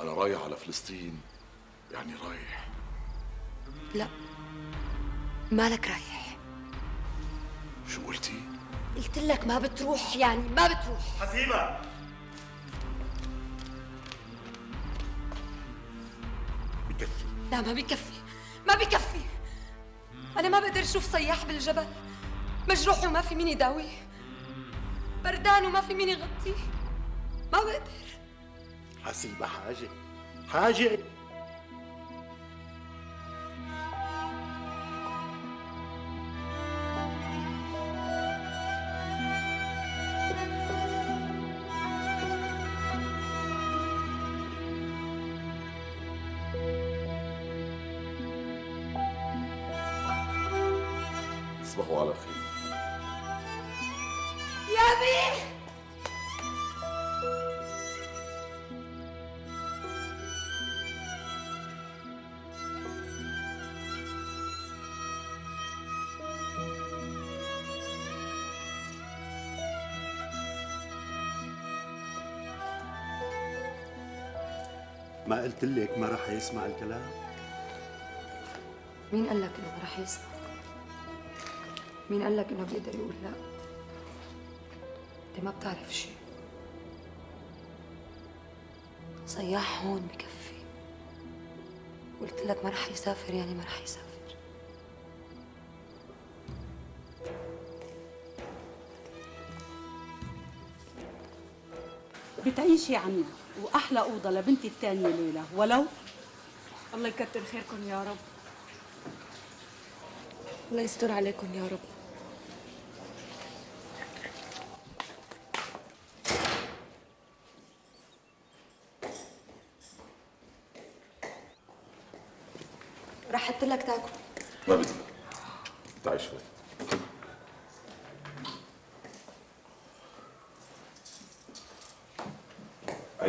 أنا رايح على فلسطين. يعني رايح. لا. مالك رايح؟ شو قلتي؟ قلت لك ما بتروح يعني ما بتروح. حسيبة بكفي. لا ما بكفي. ما بكفي. أنا ما بقدر أشوف صياح بالجبل. مجروح وما في مين يداويه بردان وما في مين يغطيه ما بقدر. حسيبة حاجة. حاجة. تصبحوا على خير. يا بيه ما قلت لك ما راح يسمع الكلام. مين قال لك إنه ما رح يسمع؟ مين قال لك إنه بيقدر يقول لا؟ أنت ما بتعرف شيء صياح هون بكفي. قلت لك ما رح يسافر يعني ما رح يسافر. بتعيشي يا عمي. وأحلى أوضة لبنتي الثانية ليلى. ولو الله يكتر خيركم يا رب. الله يستر عليكم يا رب. رح أحط لك تاكل ما بدي. تعي شوي.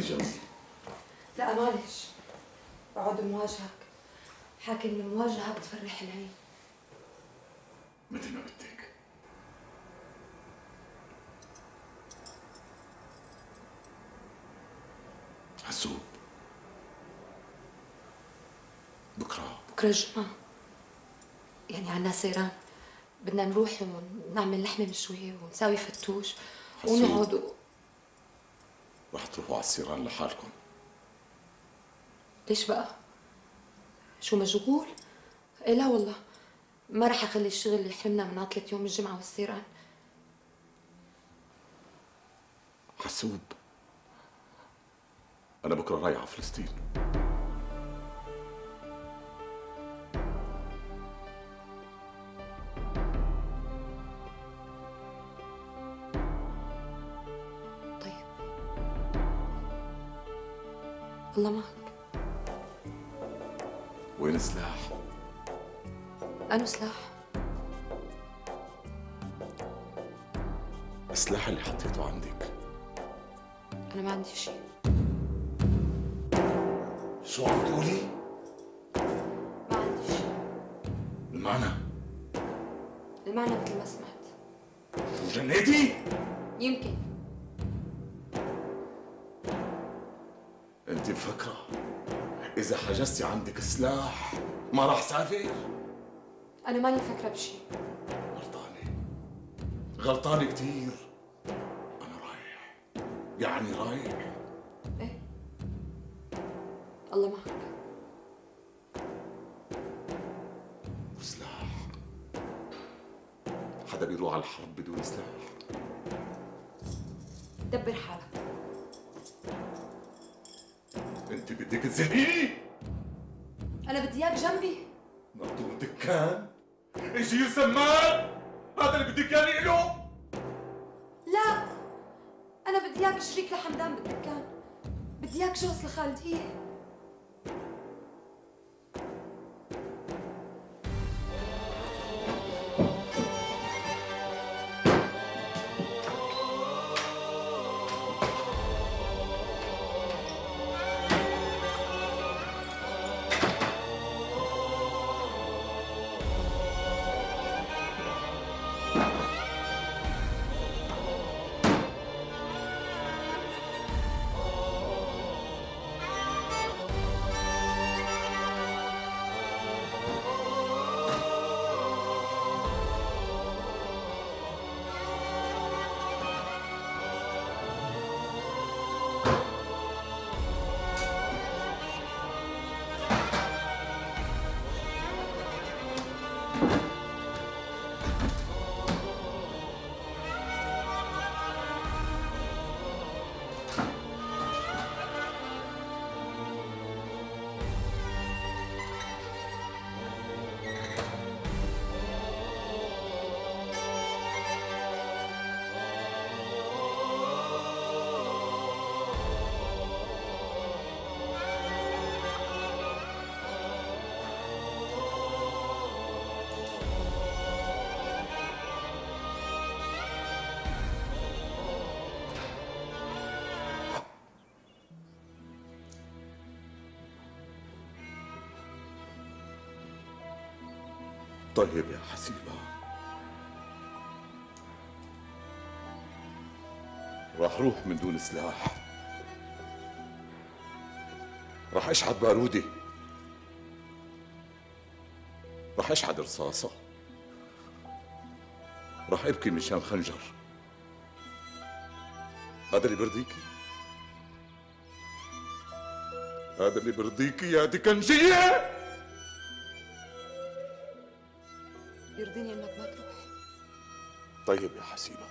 جنبي لا معلش. اقعد مواجهك. حاكي ان المواجهه بتفرح العين. مثل ما بدك. حسوب بكرة. بكرة الجمعة. يعني عنا سيران. بدنا نروح ونعمل لحمة مشوية ونساوي فتوش. ونقعد و... رح تروحوا على السيران لحالكم. ليش بقى؟ شو مشغول؟ إيه لا والله. ما رح أخلي الشغل يحرمنا من عطلة يوم الجمعة والسيران. حسوب أنا بكرة رايح على فلسطين. المعنى المعنى مثل ما سمعت. جنيتي؟ يمكن. أنت مفكرة إذا حجزتي عندك سلاح ما راح سافر؟ أنا ماني فاكرة بشيء غلطانة. غلطانة كتير. أنا رايح. يعني رايح؟ إيه. الله معك. بيروح على الحرب بدون سلاح دبر حالك. انت بدك تزهقيني أنا بدي إياك جنبي. ناطور دكان أجي سمان هذا اللي بدك إياني له لا أنا بدي إياك شريك لحمدان بالدكان بدي إياك جوز لخالدية. طيب يا حسيبة. راح روح من دون سلاح. راح اشحت بارودي. راح اشحت رصاصة. راح ابكي مشان خنجر. هذا اللي برضيكي هذا اللي برضيكي يا دكنجية يرضيني إنك ما تروح طيب يا حسيبة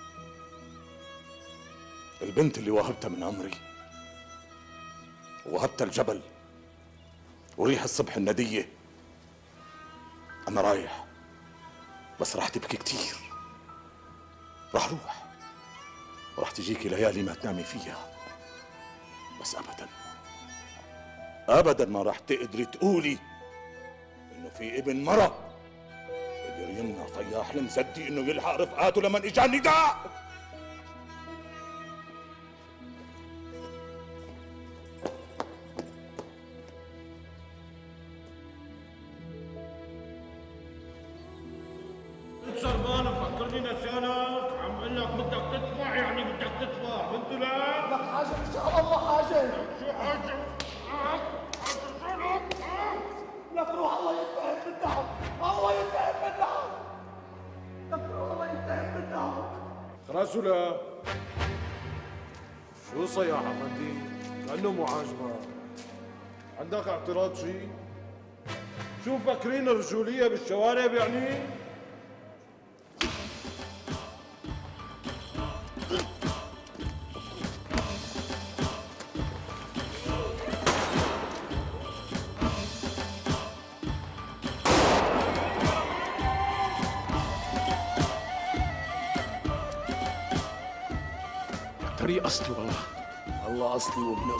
البنت اللي وهبتها من عمري ووهبتها الجبل وريح الصبح الندية أنا رايح بس راح تبكي كتير. راح روح وراح تجيكي ليالي ما تنامي فيها. بس أبدا أبدا ما راح تقدري تقولي إنه في ابن مرة. قدر يمنع صياح المزدي إنه يلحق رفقاته لما اجى النداء. شربان مفكرني نسيانك عم أقول لك بدك تدفع يعني بدك تدفع بنت لا لك حاجة إن شاء الله حاجة. شو حاجة؟ ولا شو صياح عمدي؟ كأنه مو عاجبك عندك اعتراض شيء شو فاكرين الرجولية بالشوارع يعني؟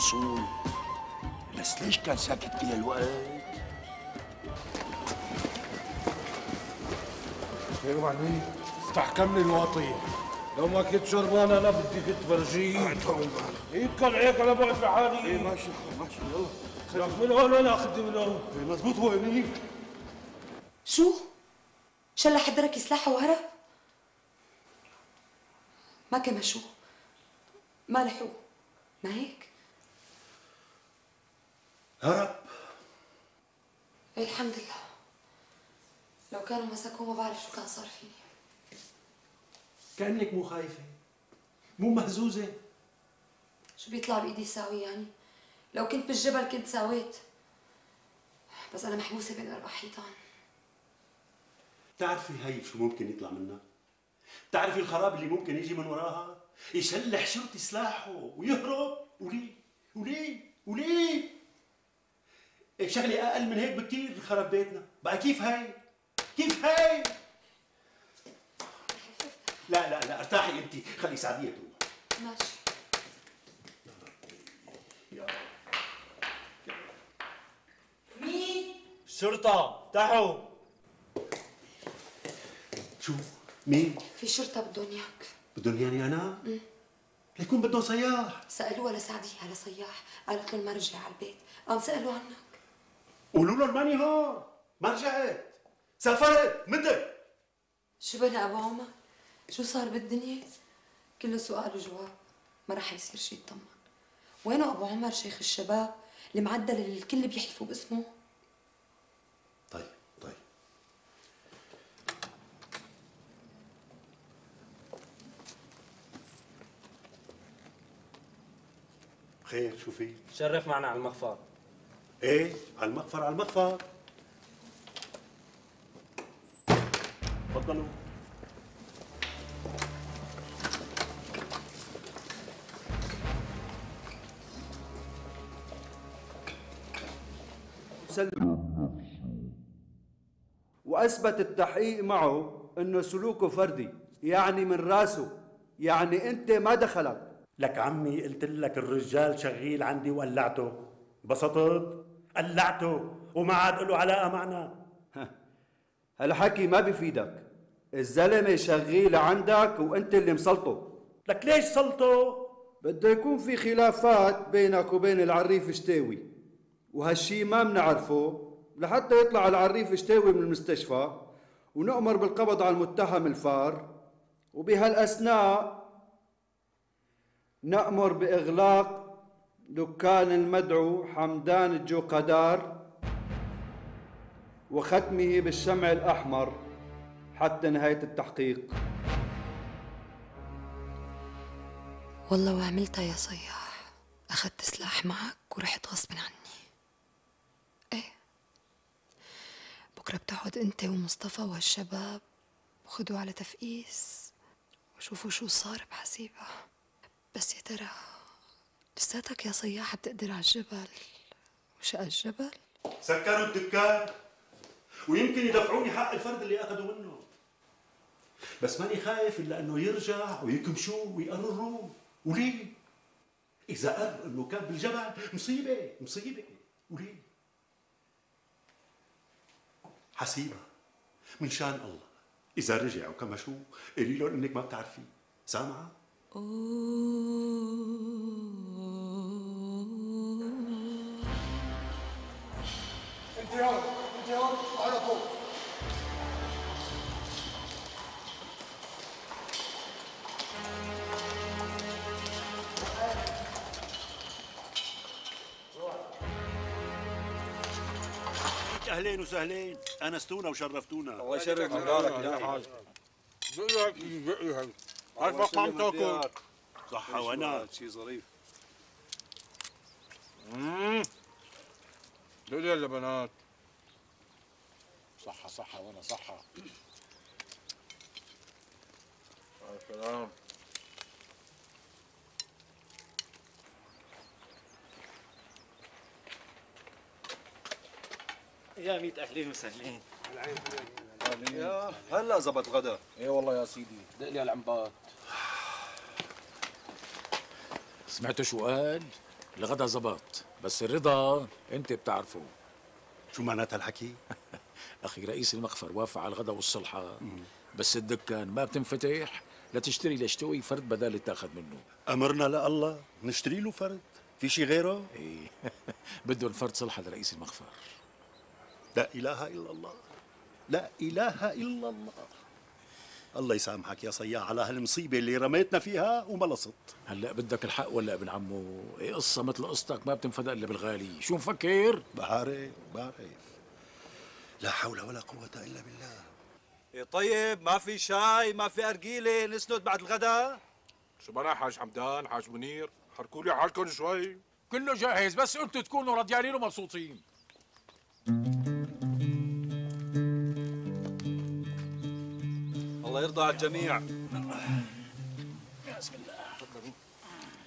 اصول بس ليش كان ساكت كل الوقت؟ يا معلمي استحكمني الواطي لو ما كنت شربان أنا بدي كنت فرجيه يتكل هيك أنا بقعد بحالي إيه ماشي ماشي يلا. خذ من هون أنا اخذ من هون مزبوط هو هنيك شو؟ شلح حدرك سلاحه وهرب؟ ما كمشوه ما لحقوه. ما هيك؟ هرب الحمد لله. لو كانوا مسكوه ما بعرف شو كان صار فيني. كأنك مو خايفة. مو مهزوزة. شو بيطلع بإيدي ساوي يعني؟ لو كنت بالجبل كنت ساويت. بس أنا محبوسة بين أربع حيطان. بتعرفي هي شو ممكن يطلع منها؟ بتعرفي الخراب اللي ممكن يجي من وراها؟ يشلح شرطي سلاحه ويهرب. وليه؟ وليه؟ وليه؟ إيه شغلة أقل من هيك بكتير خرب بيتنا. بقى كيف هاي؟ كيف هاي؟ لا لا لا ارتاحي انت. خلي سعدية تروح ماشي. شرطة. افتحوا شو؟ مين؟ في شرطة بدهم إياك بدهم ياني أنا ليكون بدهم سياح سألوها لسعدية على صياح. قالت لهم ما رجع على البيت. قام سألوا عنك قولوا لهم ماني هون ما رجعت سافرت متى شو بني أبو عمر؟ شو صار بالدنيا؟ كله سؤال وجواب ما رح يصير شي يطمن وينه أبو عمر شيخ الشباب المعدل اللي الكل بيحلفوا باسمه؟ طيب طيب خير شو في؟ شرف معنا على المخفر إيه؟ على المغفر على المغفر تفضلوا. وأثبت التحقيق معه انه سلوكه فردي يعني من راسه. يعني أنت ما دخلك. لك عمي قلت لك الرجال شغيل عندي وقلعته. بسطت قلعته وما عاد له علاقه معنا هالحكي ما بيفيدك الزلمة شغيل عندك وأنت اللي مسلطه لك ليش سلطه بده يكون في خلافات بينك وبين العريف شتاوي. وهالشي ما بنعرفه لحتى يطلع العريف شتاوي من المستشفى ونؤمر بالقبض على المتهم الفار. وبهالأثناء نأمر بإغلاق دكان المدعو حمدان الجوقدار وختمه بالشمع الأحمر حتى نهاية التحقيق. والله وعملتها يا صياح. أخذت سلاح معك ورحت غصب عني. إيه. بكرة بتقعد أنت ومصطفى والشباب وخدوا على تفقيس وشوفوا شو صار بحسيبة. بس يا ترى لساتك يا صياح بتقدر على الجبل وشقى الجبل سكروا الدكان ويمكن يدفعوني حق الفرد اللي أخذوا منه بس ماني خايف إلا إنه يرجع ويكمشوه ويقرروه وليه؟ إذا قر إنه كان بالجبل مصيبة مصيبة وليه؟ حسيبها من شان الله إذا رجع وكمشوه قولي لهم إنك ما بتعرفي سامعة؟ انت يلا انت يلا على طول أهلين وسهلين أنستونا وشرفتونا. الله يشرف. مدارك يا حاج عارف مامتكم صحة وأنا. شيء ظريف. دول يا بنات صحة صحة وأنا صحة. يا سلام يا ميت أهلين وسهلين. يا هلا زبط غدا. إيه والله يا سيدي. دق لي العنبات سمعتوا شو قال؟ الغدا زبط بس الرضا انت بتعرفه شو معناتها الحكي؟ أخي رئيس المخفر وافق على الغدا والصلحة بس الدكان ما بتنفتح لتشتري لشتوي فرد بدال اللي تاخذ منه أمرنا لله نشتري له فرد في شي غيره؟ إيه بدهم فرد صلحة لرئيس المخفر لا إله إلا الله لا إله إلا الله الله يسامحك يا صياح على هالمصيبة اللي رميتنا فيها وملصت هلأ بدك الحق ولا ابن عمو؟ إيه قصة مثل قصتك؟ ما بتنفدى إلا بالغالي. شو مفكر؟ بعرف بعرف لا حول ولا قوة إلا بالله. إيه طيب ما في شاي ما في أرجيلة نسند بعد الغدا؟ شو بنا حاج حمدان حاج منير؟ حركوا لي حالكم شوي. كله جاهز بس أنتوا تكونوا رضيانين ومبسوطين. الله يرضى على الجميع.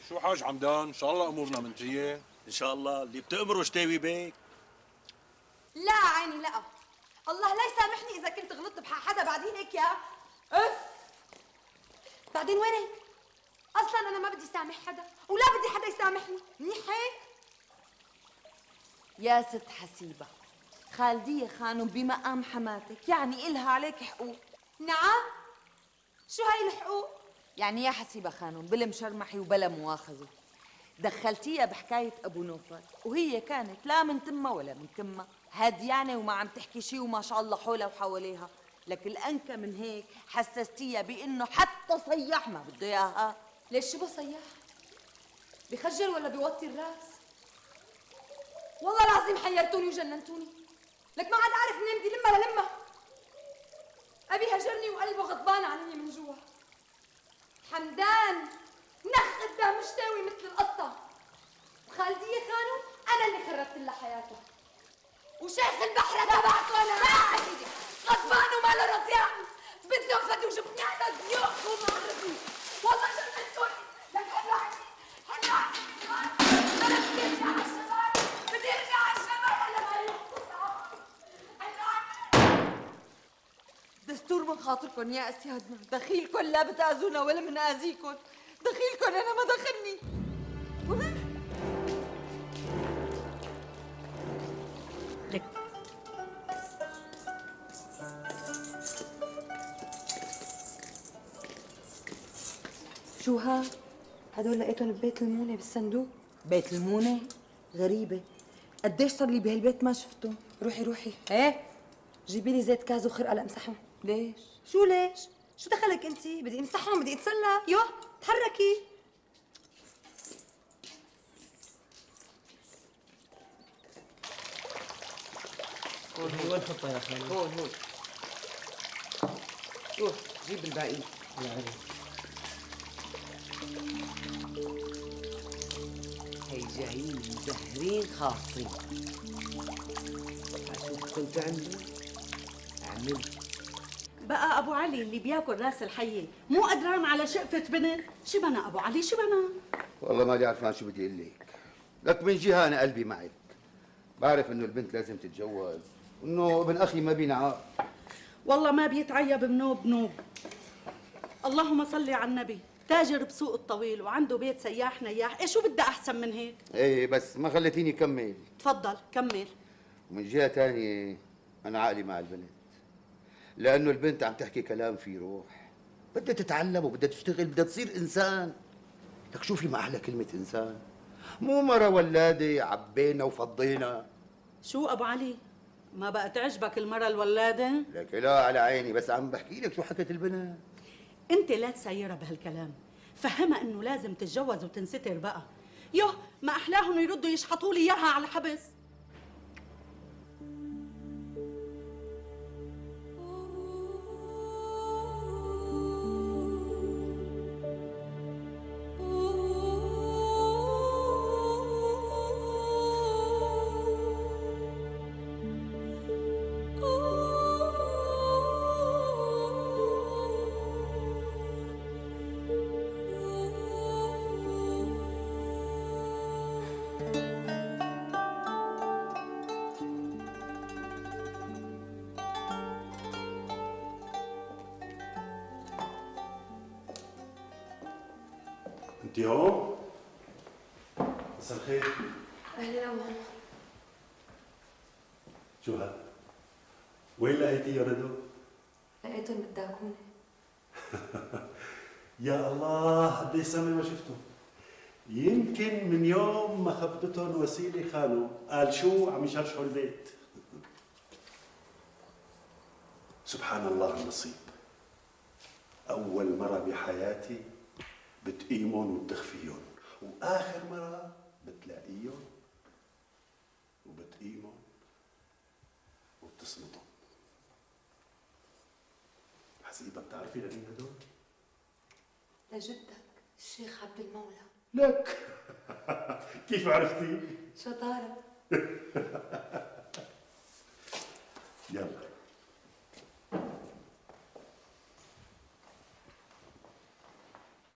شو حاج حمدان إن شاء الله أمورنا منتهية. إن شاء الله. اللي بتأمره شتاوي بيك. لا عيني لا. الله لا يسامحني إذا كنت غلطت بحق حدا. بعدين هيك يا أف. بعدين وين هيك أصلا أنا ما بدي سامح حدا ولا بدي حدا يسامحني. منيح هيك؟ يا ست حسيبة خالدية خانم بمقام حماتك يعني إلها عليك حقوق. نعم؟ شو هاي الحقوق؟ يعني يا حسيبة خانم بلا مشرمحي وبلا مواخذة. دخلتيها بحكاية أبو نوفل وهي كانت لا من تمها ولا من كمها هديانة وما عم تحكي شي وما شاء الله حولها وحواليها. لك الأنكى من هيك حسستيها بإنه حتى صياح ما بده إياها. ليش شو بصيح؟ بخجل ولا بيوطي الراس؟ والله العظيم حيرتوني وجننتوني. لك ما عاد أعرف منين بدي لمها للمها أبي هجرني وقلبه غضبان عني من جوا حمدان نخ قدام مشتاوي مثل القطة. وخالدية خانو أنا اللي خربت لها حياتها وشيخ البحر تبعكم أنا. لا سيدي غضبان وما له رضيان بدهم فدوا جبنانا ضيوف وما عرفوا والله جننتوني لك هلا هلا أنا بدي أرجع على الشباب بدي أرجع على الشباب هلا ما يخطوا دستور من خاطركم يا أسيادنا دخيلكم لا بتأذونا ولا منآذيكم دخيلكم أنا ما دخلني. لك شو ها؟ هدول لقيتهم ببيت المونة بالصندوق. بيت المونة؟ غريبة. قديش صار لي بهالبيت ما شفتهم. روحي روحي. إيه؟ جيبي لي زيت كاز وخرقة لأمسحهم. ليش؟ شو ليش؟ شو دخلك انت؟ بدي امسحهم بدي اتسلى. يو تحركي. هون هون. وين حطها يا خالد؟ هون هون. روح جيب الباقي. هي جايين مزهرين خاصين. شوف كنت عندي عملت بقى أبو علي اللي بياكل راس الحيه مو قدران على شقفة بنت. شو بنا أبو علي؟ شو بنا؟ والله ماني عرفان شو بدي أقول لك. لك من جهه أنا قلبي معك بعرف إنه البنت لازم تتجوز. إنه ابن أخي ما بينعاق والله ما بيتعيب بنوب بنوب اللهم صل على النبي. تاجر بسوق الطويل وعنده بيت سياح نياح. إيه شو بدي أحسن من هيك؟ إيه بس ما خليتيني كمل. تفضل كمل. ومن جهة تانية أنا عقلي مع البنت. لأنه البنت عم تحكي كلام فيه روح. بدها تتعلم وبدها تشتغل بدها تصير إنسان. لك شوفي ما أحلى كلمة إنسان. مو مرة ولادة عبينا وفضينا. شو أبو علي؟ ما بقى تعجبك المرة الولادة؟ لك لا على عيني بس عم بحكي لك شو حكت البنت. أنت لا تسيرها بهالكلام. فهمها إنه لازم تتجوز وتنستر بقى. يوه ما أحلاهم يردوا يشحطوا لي إياها على الحبس. انت هون؟ مساء الخير أهلا ماما شو هاد؟ وين لقيتيه ردو؟ لقيتهم بالداكونه يا الله قد سنة ما شفته يمكن من يوم ما خبطتهم وسيلة خانو قال شو عم يشرشحوا البيت سبحان الله النصيب أول مرة بحياتي بتقيمهم وبتخفيهم. وآخر مرة بتلاقيهم وبتقيمهم وبتصمتهم. حسيبة بتعرفي إيه لمين هدول؟ لجدك الشيخ عبد المولى. لك. كيف عرفتي؟ شطارة. يلا.